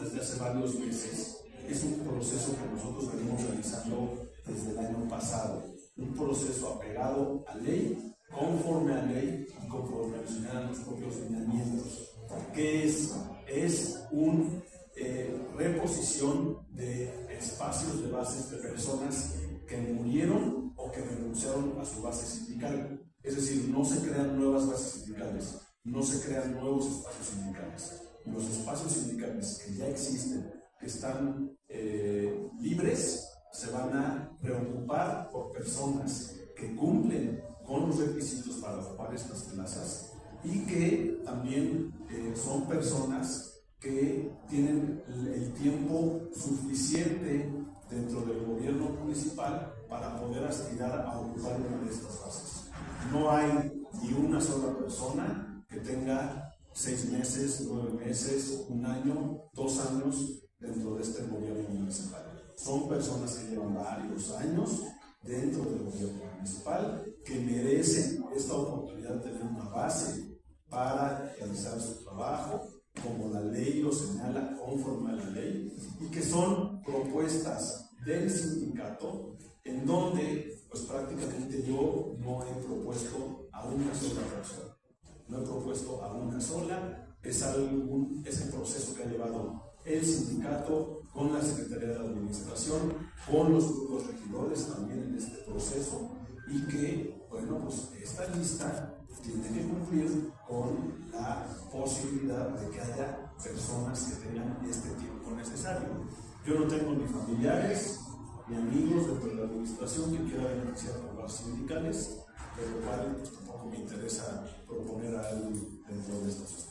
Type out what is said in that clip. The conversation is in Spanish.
desde hace varios meses es un proceso que nosotros venimos realizando desde el año pasado, un proceso apegado a ley, conforme a ley y conforme a los propios lineamientos, que es, es una eh, reposición de espacios de bases de personas que murieron o que renunciaron a su base sindical. Es decir, no se crean nuevas bases sindicales, no se crean nuevos espacios sindicales. Los espacios sindicales que ya existen, que están eh, libres, se van a preocupar por personas que cumplen con los requisitos para ocupar estas plazas y que también eh, son personas que tienen el tiempo suficiente dentro del gobierno municipal para poder aspirar a ocupar una de estas bases. No hay ni una sola persona que tenga seis meses, nueve meses, un año, dos años dentro de este gobierno municipal. Son personas que llevan varios años dentro del gobierno municipal que merecen esta oportunidad de tener una base para realizar su trabajo, como la ley lo señala conforme a la ley, y que son propuestas del sindicato en donde pues prácticamente yo no he propuesto a una sola persona, a una sola, es, algún, es el proceso que ha llevado el sindicato con la Secretaría de Administración, con los grupos regidores también en este proceso y que, bueno, pues esta lista tiene que cumplir con la posibilidad de que haya personas que tengan este tiempo necesario. Yo no tengo ni familiares ni amigos dentro de la administración que quieran beneficiar por las sindicales, pero igual pues, tampoco me interesa proponer a alguien dentro de estos.